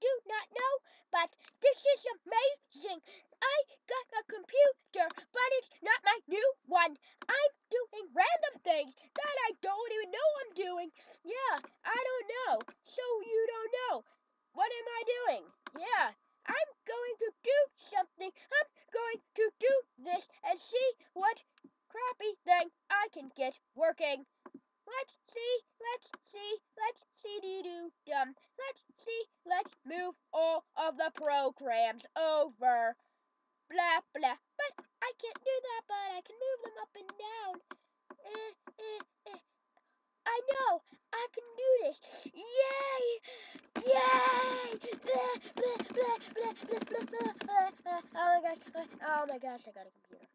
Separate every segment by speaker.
Speaker 1: do not know, but this is amazing. I got a computer, but it's not my new. I'm doing random things that I don't even know I'm doing. Yeah, I don't know. So you don't know. What am I doing? Yeah, I'm going to do something. I'm going to do this and see what crappy thing I can get working. Let's see, let's see, let's see dee doo dum. Let's see, let's move all of the programs over. Blah blah. But I can't do that, but I can move them up and down. Eh, eh, eh. I know, I can do this. Yay! Yay! Blah, blah, blah, blah, blah, blah, blah. Uh, uh, oh my gosh, uh, oh my gosh, I got a computer.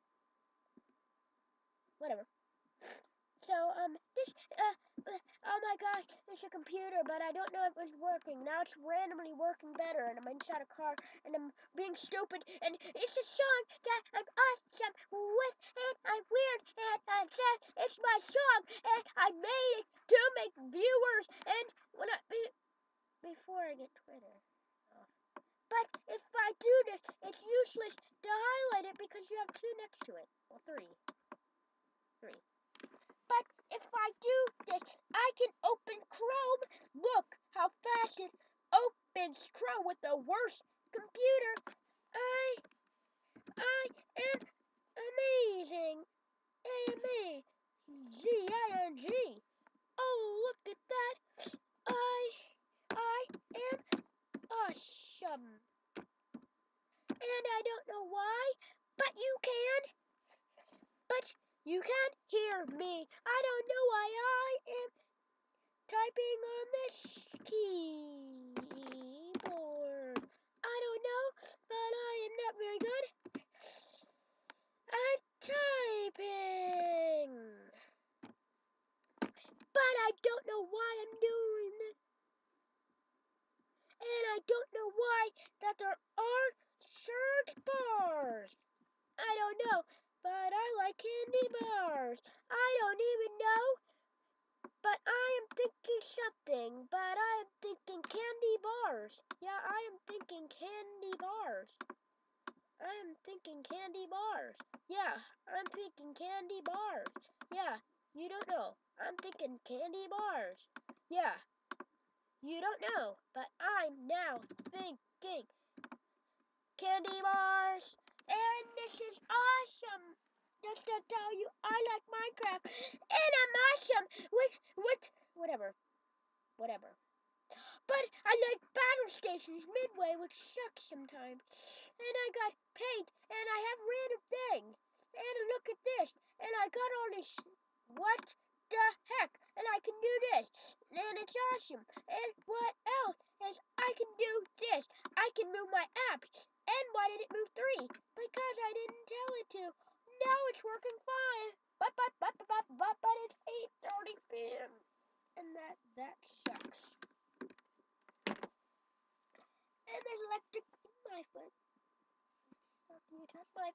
Speaker 1: Whatever. So, um, this, uh, oh my gosh, it's a computer, but I don't know if it was working. Now it's randomly working better, and I'm inside a car, and I'm being stupid, and it's a song that I'm awesome with, and I'm weird, and I said it's my song, and I made it to make viewers, and when I, be, before I get Twitter. But if I do this, it's useless to highlight it because you have two next to it, or three. Three. I do this, I can open Chrome. Look how fast it opens Chrome with the worst computer. I, I am amazing. A-M-A-Z-I-N-G. Oh, look at that. I, I am awesome. And I don't know why, but you can. But you can't hear me. I don't know why I am typing on this keyboard. I don't know, but I am not very good at typing. But I don't know why I'm doing this. And I don't know why that there are search bars. I don't know but I like candy bars. I don't even know, but I am thinking something, but I am thinking candy bars. Yeah, I am thinking candy bars. I am thinking candy bars. Yeah, I'm thinking candy bars. Yeah, you don't know. I'm thinking candy bars. Yeah, you don't know, but I'm now thinking candy bars. And this is awesome. Just to tell you, I like Minecraft. And I'm awesome. Which, which, whatever. Whatever. But I like battle stations midway, which sucks sometimes. And I got paint, and I have random things. And look at this. And I got all this. What the heck? And I can do this. And it's awesome. And what else is I can do this? I can move my apps. And why did it move three? Because I didn't tell it to. Now it's working fine. But but but but but but, but it's 8:30 p.m. And that that sucks. And there's electric in my foot. After you touch my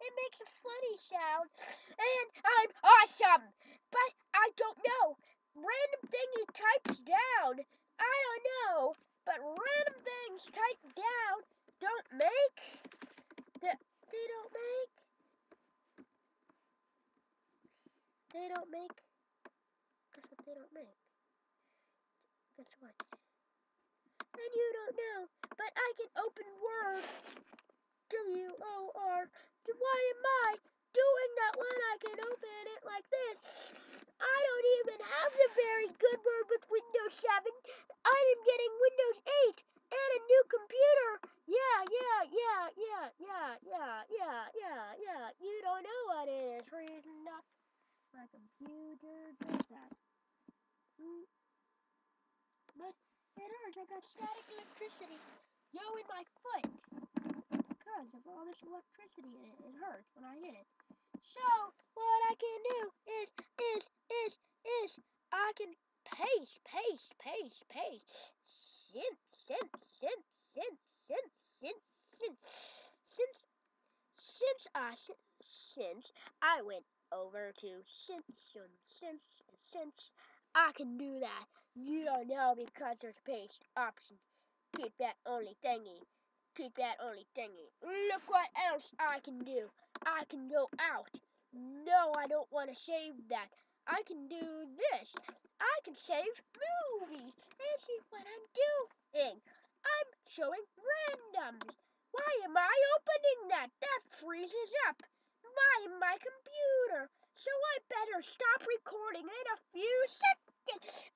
Speaker 1: it makes a funny sound. And I'm awesome. But I don't know. Random thing he types down. I don't know. But random things typed down don't make. That they don't make. They don't make. Guess what they don't make? Guess what? And you don't know, but I can open Word. W O R. Why am I doing that when I can open it like this? I don't even have the very good Word with Windows 7. I'm getting Windows 8 and a new computer. Yeah, yeah, yeah, yeah, yeah, yeah, yeah, yeah, yeah. You don't know what it is. Reason not my computer does that. Mm. But it hurts. I got static electricity. Yo, in my foot. Because of all this electricity in it. It hurts when I hit it. So, what I can do is, is, is, is, I can paste, paste, paste, paste. Since, since, since, since, since, since, since, since I, since I went over to since, since, since, I can do that. You don't know because there's paste options. Keep that only thingy. Keep that only thingy. Look what else I can do. I can go out. No, I don't want to save that. I can do this. I can save movies. This is what I'm doing. I'm showing randoms. Why am I opening that? That freezes up my my computer. So I better stop recording in a few seconds.